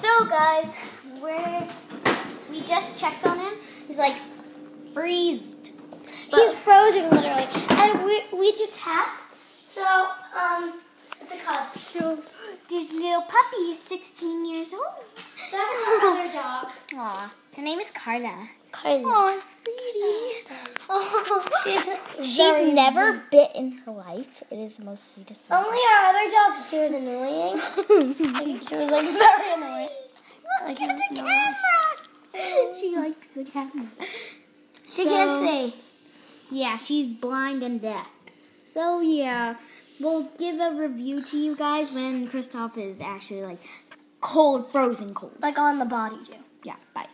So, guys, we're we just checked on him. He's like freezed. He's frozen literally, and we we do tap. So, um, what's it called? So, this little puppy is 16 years old. That's our other dog. Aw, her name is Carla. Carla. Aw, sweetie. Oh, she's She's never bit in her life. It is the most sweetest. Only our other dog, she was annoying. She was like very annoying. Like, she was annoying. she likes the cats. She can't So- see. Yeah, she's blind and deaf. So yeah, we'll give a review to you guys when Kristoff is actually like cold, frozen cold. Like on the body too. Yeah, bye.